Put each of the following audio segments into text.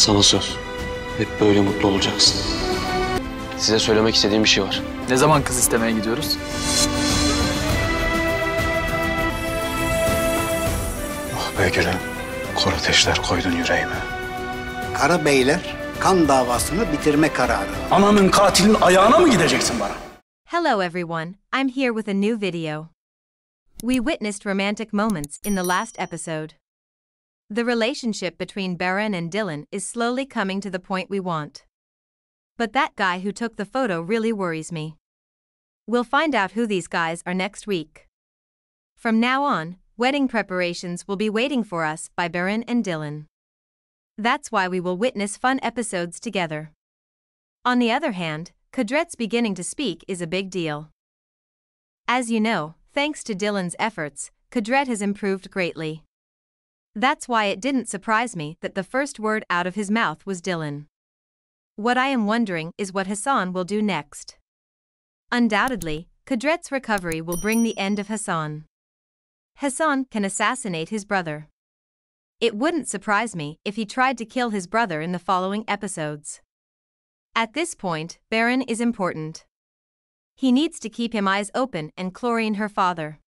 Sana söz. Hep böyle mutlu olacaksın. Size söylemek istediğim bir şey var. Ne zaman kız istemeye gidiyoruz? Ah be gülüm. Kor ateşler koydun yüreğime. Kara beyler kan davasını bitirme kararı. Ananın katilin ayağına mı gideceksin bana? Hello everyone, I'm here with a new video. We witnessed romantic moments in the last episode. The relationship between Baran and Dilan is slowly coming to the point we want. But that guy who took the photo really worries me. We'll find out who these guys are next week. From now on, wedding preparations will be waiting for us by Baran and Dilan. That's why we will witness fun episodes together. On the other hand, Kudret's beginning to speak is a big deal. As you know, thanks to Dilan's efforts, Kudret has improved greatly. That's why it didn't surprise me that the first word out of his mouth was Dilan. What I am wondering is what Hasan will do next. Undoubtedly, Kudret's recovery will bring the end of Hasan. Hasan can assassinate his brother. It wouldn't surprise me if he tried to kill his brother in the following episodes. At this point, Baran is important. He needs to keep him eyes open and chlorine her father.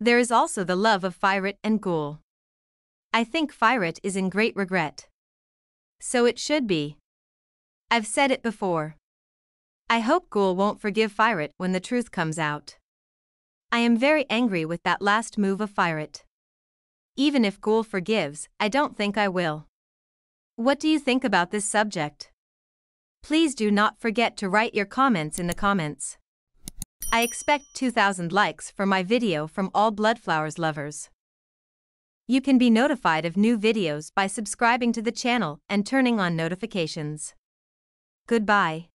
There is also the love of Firat and Gül. I think Firat is in great regret. So it should be. I've said it before. I hope Gül won't forgive Firat when the truth comes out. I am very angry with that last move of Firat. Even if Gül forgives, I don't think I will. What do you think about this subject? Please do not forget to write your comments in the comments. I expect 2000 likes for my video from all Bloodflowers lovers. You can be notified of new videos by subscribing to the channel and turning on notifications. Goodbye.